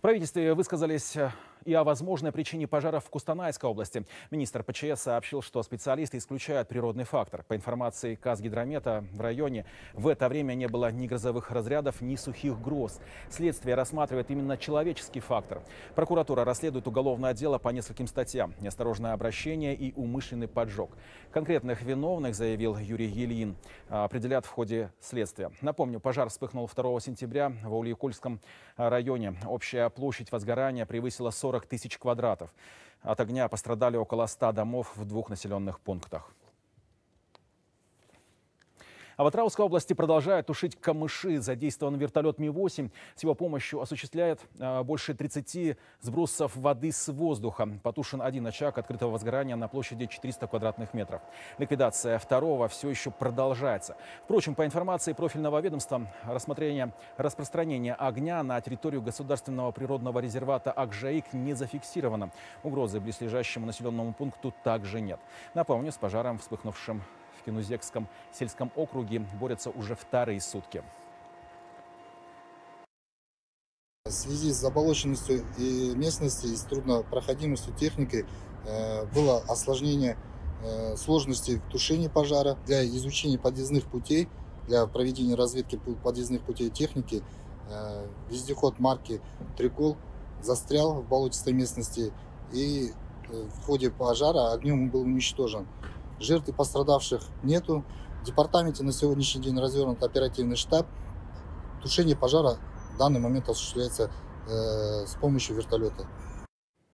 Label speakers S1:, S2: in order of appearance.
S1: В правительстве высказались э, и о возможной причине пожара в Кустанайской области. Министр ПЧС сообщил, что специалисты исключают природный фактор. По информации Казгидромета, в районе в это время не было ни грозовых разрядов, ни сухих гроз. Следствие рассматривает именно человеческий фактор. Прокуратура расследует уголовное дело по нескольким статьям. Неосторожное обращение и умышленный поджог. Конкретных виновных, заявил Юрий Ельин, определят в ходе следствия. Напомню, пожар вспыхнул 2 сентября в Ульякульском районе. Общая площадь возгорания превысила 40 40 тысяч квадратов. От огня пострадали около 100 домов в двух населенных пунктах. А в Атраусской области продолжают тушить камыши. Задействован вертолет Ми-8. С его помощью осуществляет а, больше 30 сбросов воды с воздуха. Потушен один очаг открытого возгорания на площади 400 квадратных метров. Ликвидация второго все еще продолжается. Впрочем, по информации профильного ведомства, рассмотрение распространения огня на территорию государственного природного резервата Акжаик не зафиксировано. Угрозы близлежащему населенному пункту также нет. Напомню, с пожаром, вспыхнувшим в Кинузекском сельском округе борются уже вторые сутки.
S2: В связи с заболоченностью и местности, и с труднопроходимостью техники э, было осложнение э, сложности в тушении пожара. Для изучения подъездных путей, для проведения разведки подъездных путей техники, э, вездеход марки «Трикол» застрял в болотистой местности и в ходе пожара огнем был уничтожен. Жертв и пострадавших нету. В департаменте на сегодняшний день развернут оперативный штаб. Тушение пожара в данный момент осуществляется э, с помощью вертолета.